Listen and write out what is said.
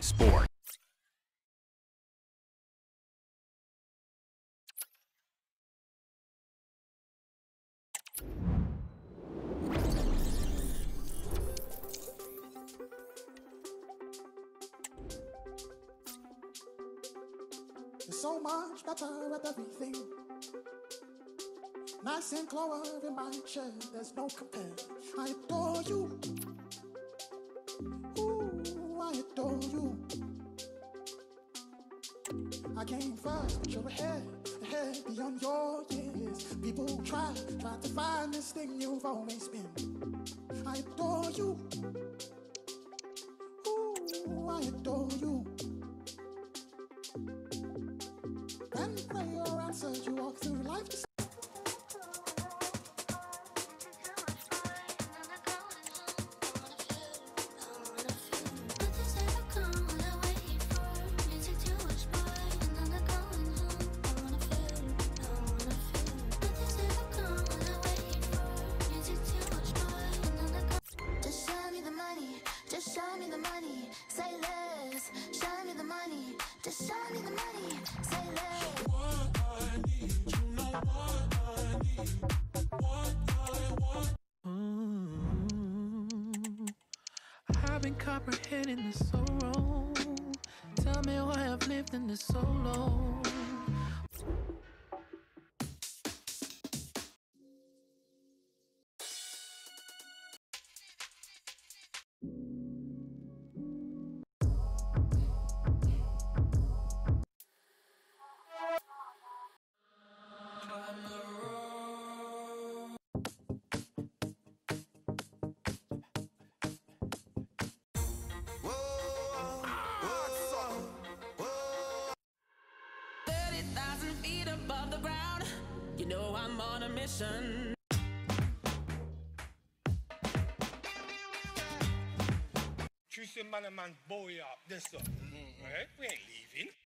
Sports. There's so much better at everything. Nice and clover in my chair, there's no compare. I adore you. I came first, but you're ahead, ahead beyond your years. People try, try to find this thing you've always been. I adore you. Ooh, I adore you. When pray your answers, you walk through life. Show me the money, say less. Show me the money, just show me the money, say less. What I've been comprehending this so wrong. Tell me why I've lived in this so long. I'm on a mission. Tjussemanaman boy up, this up. Right? We ain't leaving.